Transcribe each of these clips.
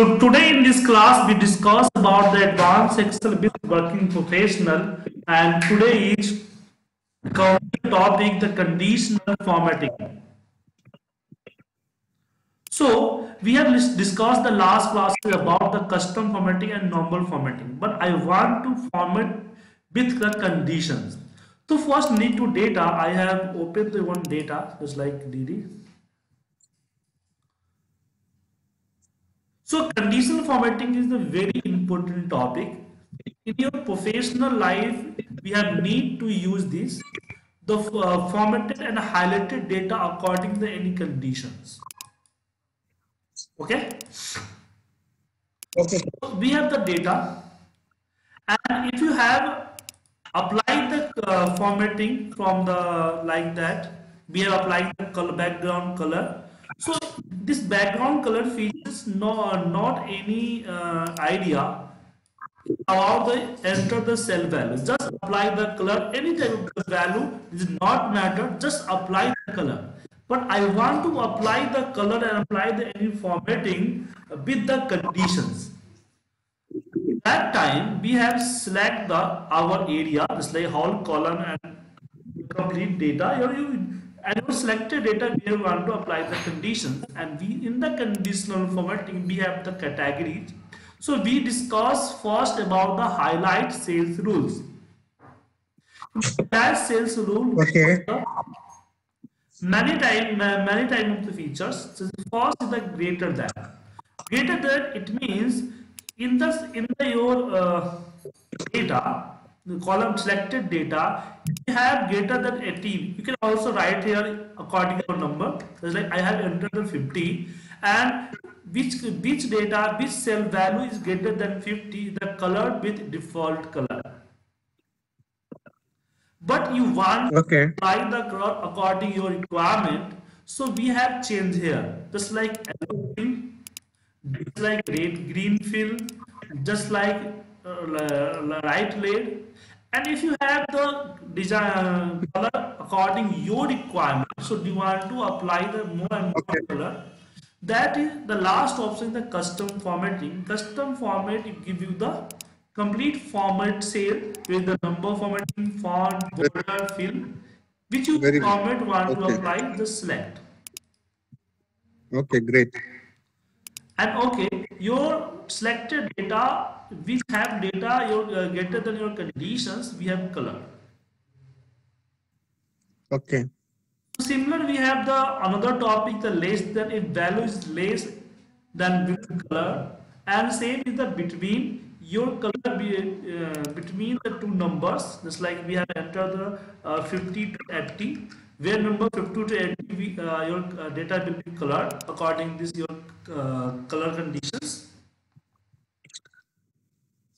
So today in this class we discuss about the advanced Excel with working professional and today is covering topic the conditional formatting. So we have discussed the last class about the custom formatting and normal formatting but I want to format with the conditions. So first need to data I have opened the one data just like DD So conditional formatting is a very important topic. In your professional life, we have need to use this, the uh, formatted and highlighted data according to any conditions. Okay? Okay. So we have the data and if you have applied the uh, formatting from the like that, we have applied the color background color so this background color no, not any uh, idea about the enter the cell value. Just apply the color, any type of value does not matter, just apply the color. But I want to apply the color and apply the any formatting with the conditions. That time we have select the our area, just like whole column and complete data. Here You and our selected data we want to apply the conditions and we in the conditional formatting we have the categories. So we discuss first about the highlight cells rules. That sales rule okay. many time many time of the features. So first is the greater than. Greater than it means in the in the your uh, data the column selected data you have greater than 18 you can also write here according to your number. It's like i have entered the 50 and which which data which cell value is greater than 50 the color with default color. But you want okay. to apply the color according to your requirement. So we have changed here. Just like yellow fill just like red green fill just like Uh, right lid and if you have the design color according your requirement so do you want to apply the more and more okay. color that is the last option the custom formatting. Custom format it give you the complete format cell with the number formatting font border fill which you Very format want okay. to apply the select. Okay great and okay your selected data which have data your uh, greater than your conditions we have color okay. Similar we have the another topic the less than if value is less than with color and same is the between your color be, uh, between the two numbers just like we have entered the uh, 50 to 80 where number 50 to 80 we, uh, your uh, data will be colored according to this your uh, color conditions.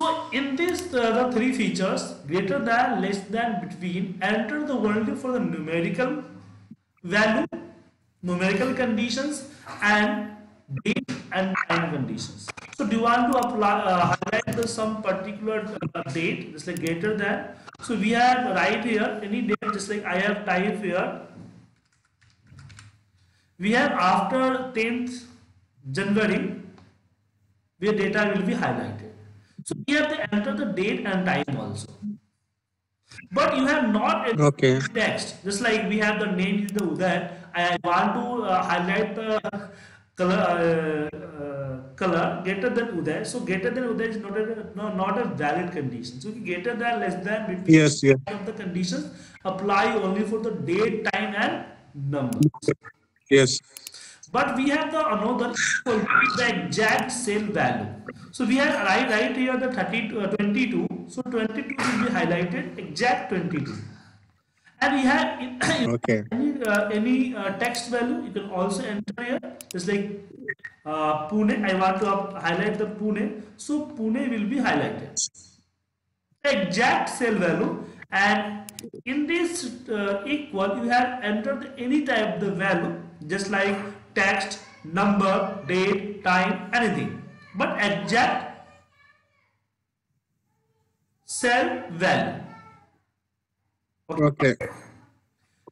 So in this uh, the three features greater than, less than, between enter the only for the numerical value, numerical conditions and date and time conditions. So do you want to apply uh, highlight the some particular uh, date just like greater than so we have right here any date just like I have type here we have after 10th January, where data will be highlighted. So we have to enter the date and time also. But you have not okay. text. Just like we have the name is the Uday. I want to uh, highlight the color uh, color greater than Uday. So greater than Uday is not a no, not a valid condition. So greater than less than between yes, yes. of the conditions apply only for the date, time, and number. Yes but we have the another the exact same value. So we have right, right here the 30, uh, 22. So 22 will be highlighted exact 22. And we have okay. any, uh, any uh, text value you can also enter here. It's like uh, Pune. I want to highlight the Pune. So Pune will be highlighted. The exact cell value and in this uh, equal you have entered any type of the value just like text, number, date, time, anything. But exact cell value. Okay.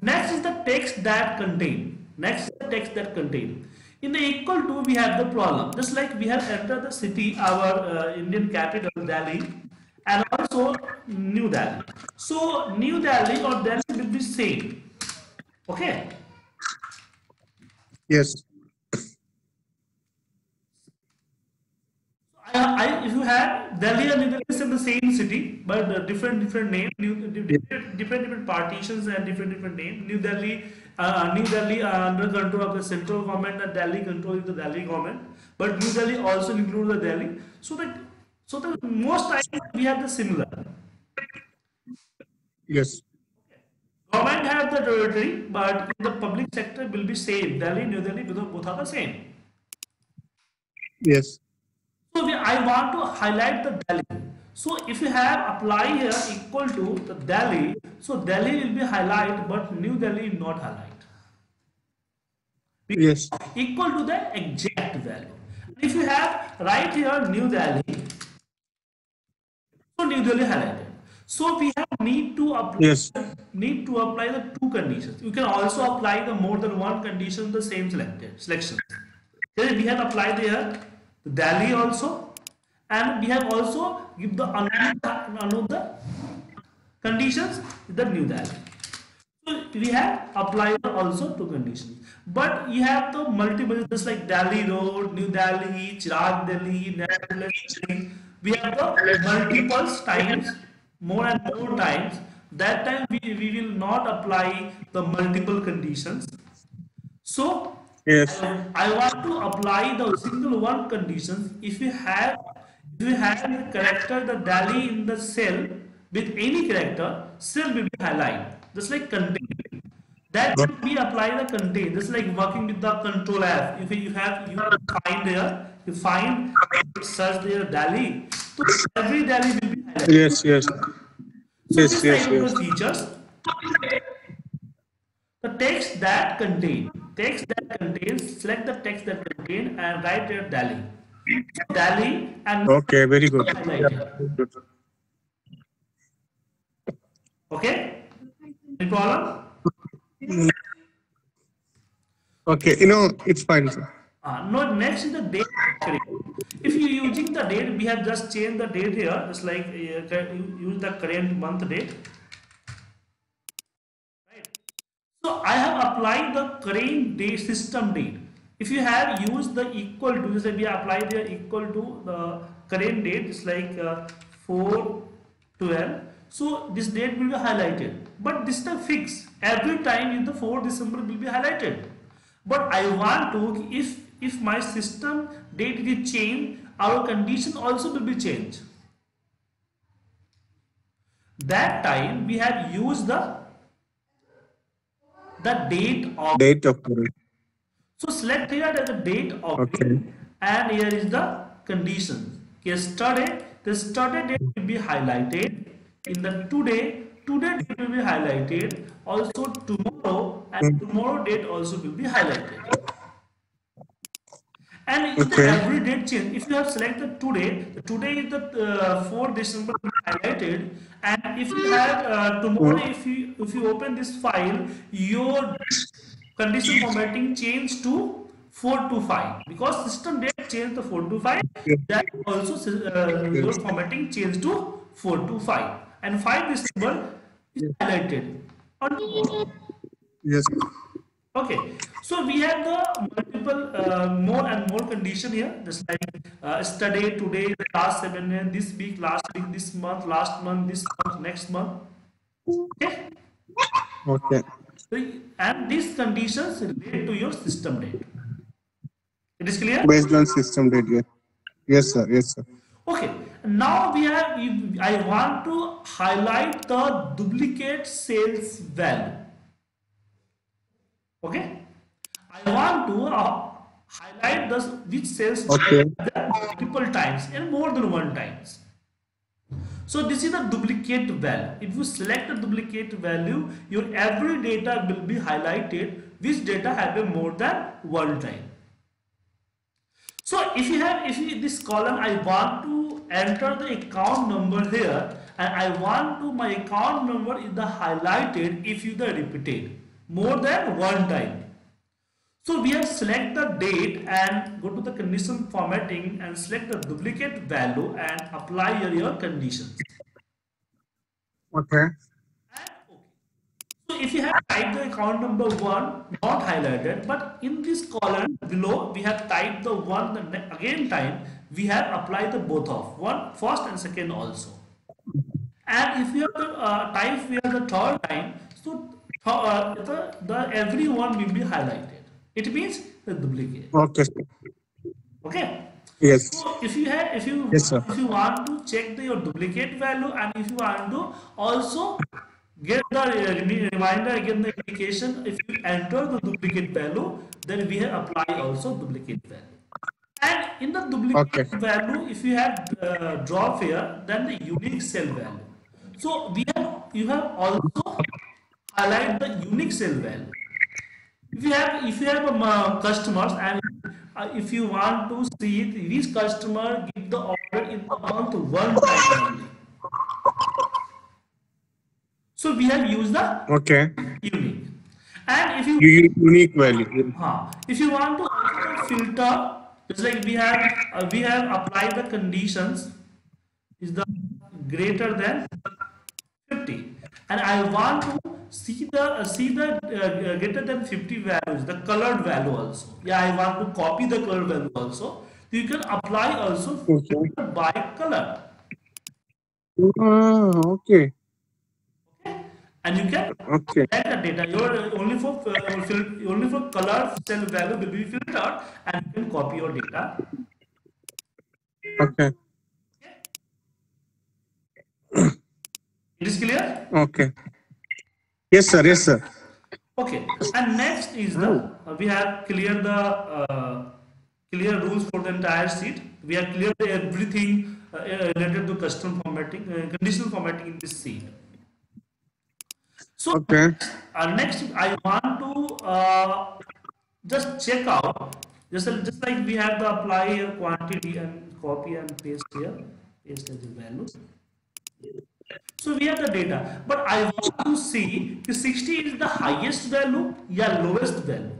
Next is the text that contain. Next is the text that contain. In the equal to, we have the problem. Just like we have entered the city, our uh, Indian capital, Delhi, and also New Delhi. So New Delhi or Delhi will be same. Okay. Yes. I, I, if you have Delhi and New Delhi is in the same city, but uh, different different name, new, different, different different partitions and different different name. New Delhi, uh, New Delhi uh, under control of the central government, and Delhi control the Delhi government. But New Delhi also includes the Delhi. So that so the most times we have the similar. Yes. Government have the territory, but in the public sector will be same. Delhi, New Delhi, both are the same. Yes. I want to highlight the Delhi. So if you have apply here equal to the Delhi, so Delhi will be highlight, but New Delhi not highlight. Yes. Equal to the exact value. If you have right here New Delhi, so New Delhi highlighted. So we have need to apply Yes. need to apply the two conditions. You can also apply the more than one condition the same selected selection. Here we have applied here the Delhi also, and we have also give the another, another conditions the New Delhi. So we have applied also two conditions. But you have the multiple just like Delhi Road, New Delhi, Chirag Delhi, National Delhi. We have the multiple times, more and more times. That time we, we will not apply the multiple conditions. So Yes. I want to apply the single one conditions. If you have if you have the character the Delhi in the cell with any character, cell will be highlighted. Just like contain. That will be apply the contain. Just like working with the control F. If you have you find there, you find search there Delhi. So every Delhi will be highlighted. Yes. Yes. So Yes, this yes, yes. the features. The text that contain, text that contains, select the text that contain and write here Delhi. And Okay. Very good. Okay? Any problem? Okay. You know, it's fine. Sir. Uh, no, next is the date. If you using the date, we have just changed the date here, just like uh, use the current month date. Right. So I have applied the current date system date. If you have used the equal to, say we apply the equal to the current date, it's like uh, 4 12. So this date will be highlighted. But this time fix. Every time in the 4 December will be highlighted. But I want to, if if my system date is changed, our condition also will be changed. That time we have used the the date of Date of. So select here as the date of Okay. and here is the condition. Yesterday, the yesterday date will be highlighted. In the today, today date will be highlighted. Also tomorrow and tomorrow date also will be highlighted. And if the every date change, if you have selected today, today is the uh, 4 December highlighted. And if you have uh, tomorrow, if you if you open this file, your condition formatting change to 4 to 5 because system date changed the 4 to 5 that also uh, your formatting changed to 4 to 5 and 5 December is highlighted. Yes. Okay, so we have the multiple uh, more and more condition here, just like uh, yesterday, today, last seven, days, this week, last week, this month, last month, this month, next month. Okay, Okay. So, and these conditions relate to your system date. It is clear? Based on system date. Yes. Yes, sir. Yes, sir. Okay, now we have. I want to highlight the duplicate sales value. Okay, I want to uh, highlight the which sales Okay. multiple times and more than one times. So this is the duplicate value. If you select a duplicate value, your every data will be highlighted which data have a more than one time. So if you have, if you, this column, I want to enter the account number here and I want to, my account number is the highlighted if you the repeated more than one time. So we have select the date and go to the condition formatting and select the duplicate value and apply your, your conditions. Okay. So if you have typed the account number one, not highlighted, but in this column below, we have typed the one, the again time, we have applied the both of one, first and second also. And if you have the uh, type we have the third time, so uh, the, the every one will be highlighted. It means the duplicate. Okay. Okay. Yes. So if you have, if you Yes, if you want to check the, your duplicate value and if you want to also get the uh, reminder again the indication if you enter the duplicate value then we have apply also duplicate value. And in the duplicate Okay. value if you have uh, drop here then the unique cell value. So we have you have also highlight the unique cell value if you have if you have um, uh, customers and uh, if you want to see which customer give the order in the month one time only so we have used the Okay. unique and if you unique value. if you want to filter it's like we have uh, we have applied the conditions is the greater than 50 and I want to see the uh, see the uh, greater than 50 values the colored value also yeah I want to copy the colored value also you can apply also okay. by color Ah, okay. and you can Okay. the data your uh, only for uh, only for color cell value will be filtered and you can copy your data Okay. it is clear Okay. Yes, sir. Yes, sir. Okay, and next is the uh, we have clear the uh, clear rules for the entire sheet. We have cleared everything uh, related to custom formatting, uh, conditional formatting in this sheet. So Okay. uh, next, I want to uh, just check out just just like we have the apply quantity and copy and paste here, paste as a value. So we have the data, but I want to see if 60 is the highest value, yeah, lowest value.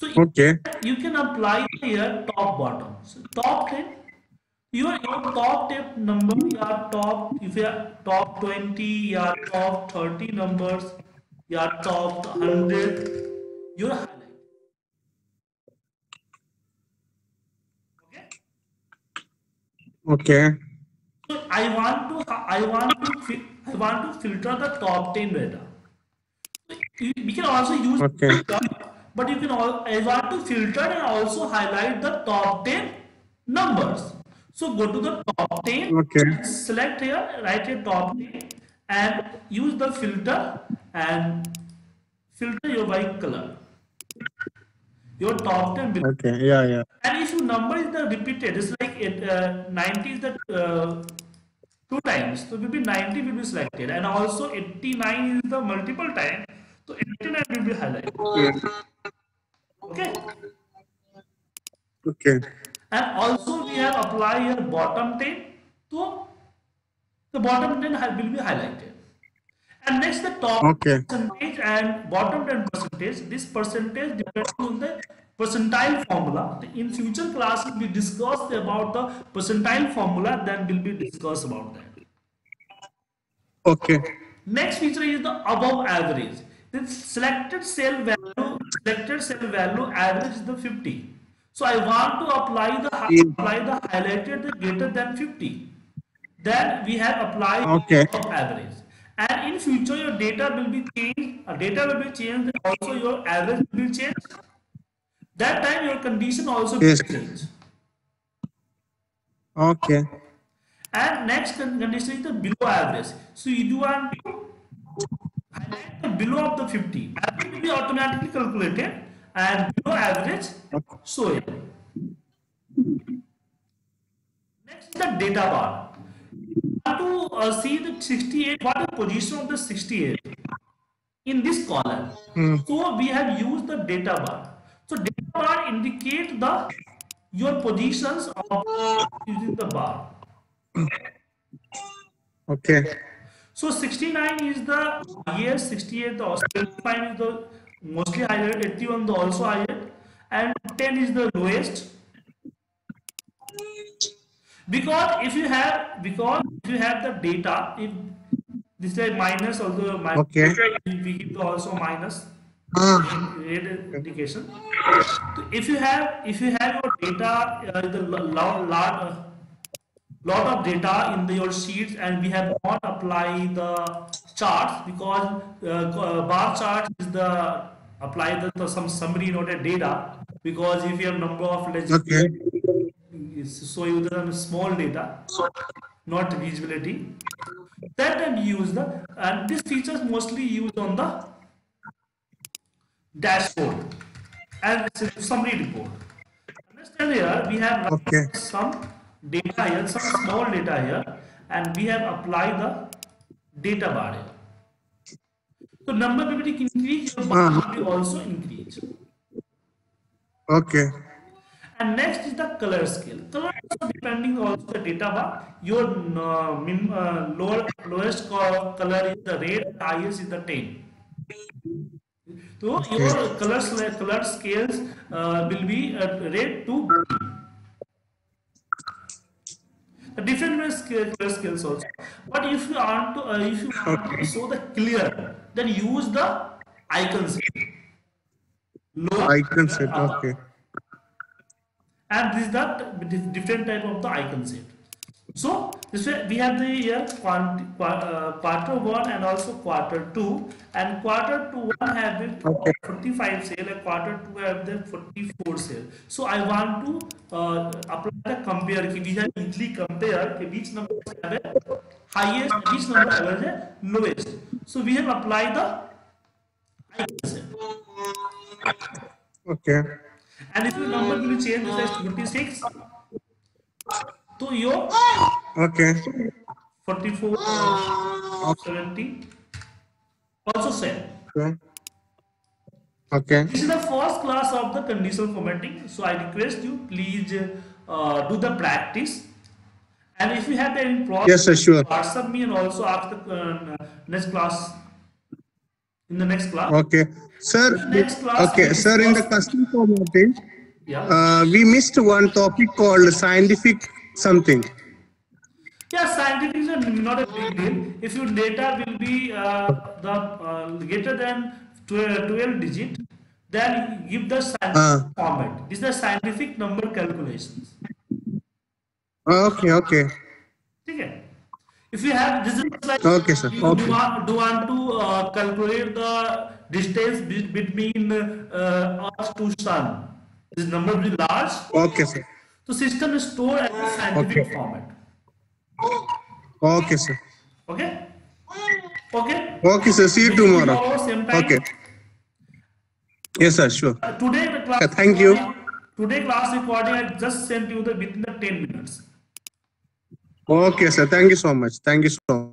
So you- Okay. you can apply here top bottom. So top 10, your, your top 10 number, your top, if you are top 20, your top 30 numbers, your top 100, your highlight. Okay? Okay. So I want to I want to I want to filter the top 10 data. You- We can also use Okay. filter, but you can all I want to filter and also highlight the top 10 numbers. So go to the top 10, Okay. select here, write here top 10 and use the filter and filter your white color. Your top 10 will Okay. Yeah. Yeah. and if your number is the repeated, it's like it, uh, 90 is the uh, two times, so will be 90 will be selected, and also 89 is the multiple time, so 89 will be highlighted. Okay, Okay. and also we have applied here bottom 10, so the bottom 10 will be highlighted. And next the top Okay. percentage and bottom 10 percentage. This percentage depends on the percentile formula. In future classes, we discuss about the percentile formula, then we will be discussed about that. Okay. Next feature is the above average. The selected cell value, selected cell value average is the 50. So I want to apply the apply the highlighted the greater than 50. Then we have applied Okay. above average. And in future your data will be changed, uh, data will be changed, also your average will be changed. That time your condition also Yes. change. Okay. And next condition is the below average. So you do want to highlight the below of the 50. Average will be automatically calculated and below average, so it. Next is the data bar. You want to uh, see the 68, what is the position of the 68 in this column. Hmm. So we have used the data bar. Bar indicate the your positions of using the bar. Okay. So 69 is the highest, 68 the 75 is the mostly highlighted, 81 the also highlighted, and 10 is the lowest. Because if you have because if you have the data, if this is like minus also minus, Okay. we give the also minus Indication. So if you have if you have your data uh, the lot lot uh, lot of data in the, your sheets and we have not apply the charts because uh, uh, bar chart is the apply the, the some summary noted data because if you have number of legends okay. so you the small data not visibility that time use the and this features mostly used on the dashboard and summary report understand here we have Okay. some data here some small data here and we have applied the data bar here so number of will increase your bar Ah. will also increase Okay. and next is the color scale. Color also depending also the data bar. Your uh, min, uh, lower lowest color is the red, highest is the 10. So your color color scales uh, will be uh, red to green. The different scale, color scales also. But if you want to, uh, if you want to show the clear, then use the icon set. Lower Icon set. Okay. and this is the different type of the icon set. So this way we have the here quanti, qua- uh, quarter one and also quarter two, and quarter two one have the Okay. 45 sale, and quarter two have the 44 sale. So I want to uh, apply the compare. we have easily compare which number have a highest, which number have a lowest. So we have applied the. Okay. And if your number will change this as 26, so your Okay. 44, 70 also same. Okay. Okay. This is the first class of the conditional formatting. So I request you please uh, do the practice. And if you have any problem, Yes, sir, sure. WhatsApp me and also ask the uh, next class. In the next class. Okay. Sir, class okay, sir, in the custom formatting, Yeah. uh, we missed one topic called scientific something. Yeah, scientific is not a big deal. If your data will be uh, the uh, greater than 12, 12 digit, then give the scientific Ah. format. This is the scientific number calculations. Okay, okay. Okay. If you have this is like Okay, sir. you Okay. do want, do want to uh, calculate the distance be- between uh, Earth to Sun. This number will be large. Okay, sir. So system is stored as a scientific Okay. format. Okay, sir. Okay. Okay. Okay, sir. See you See tomorrow. same. Okay. Yes, sir. Sure. Uh, Today the class. Yeah, thank you. Today class recording I just sent you the within the 10 minutes. Okay, sir. Thank you so much. Thank you so much.